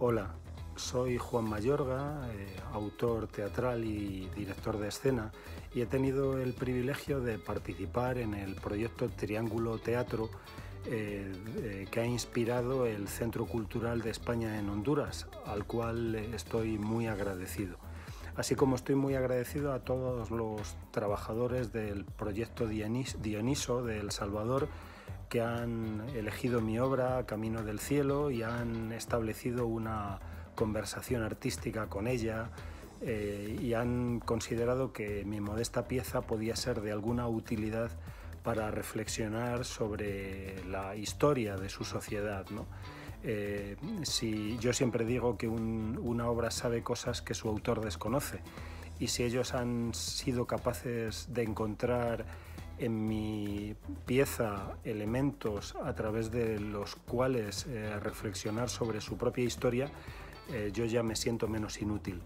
Hola, soy Juan Mayorga, eh, autor teatral y director de escena, y he tenido el privilegio de participar en el proyecto Triángulo Teatro eh, que ha inspirado el Centro Cultural de España en Honduras, al cual estoy muy agradecido. Así como estoy muy agradecido a todos los trabajadores del proyecto Dioniso de El Salvador, que han elegido mi obra Camino del Cielo y han establecido una conversación artística con ella eh, y han considerado que mi modesta pieza podía ser de alguna utilidad para reflexionar sobre la historia de su sociedad. Eh, si, yo siempre digo que una obra sabe cosas que su autor desconoce y si ellos han sido capaces de encontrar en mi pieza elementos a través de los cuales eh, reflexionar sobre su propia historia, eh, yo ya me siento menos inútil.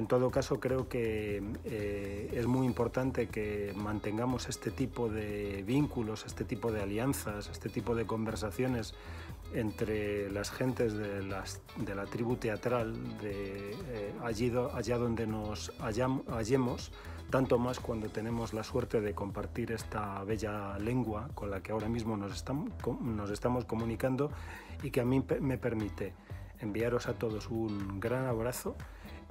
En todo caso, creo que eh, es muy importante que mantengamos este tipo de vínculos, este tipo de alianzas, este tipo de conversaciones entre las gentes de, la tribu teatral, de, allá donde nos hallemos, tanto más cuando tenemos la suerte de compartir esta bella lengua con la que ahora mismo nos nos estamos comunicando y que a mí me permite enviaros a todos un gran abrazo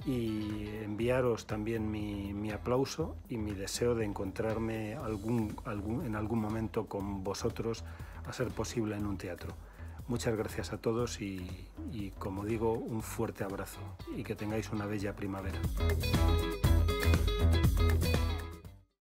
y enviaros también mi, aplauso y mi deseo de encontrarme algún, en algún momento con vosotros a ser posible en un teatro. Muchas gracias a todos y como digo, un fuerte abrazo y que tengáis una bella primavera.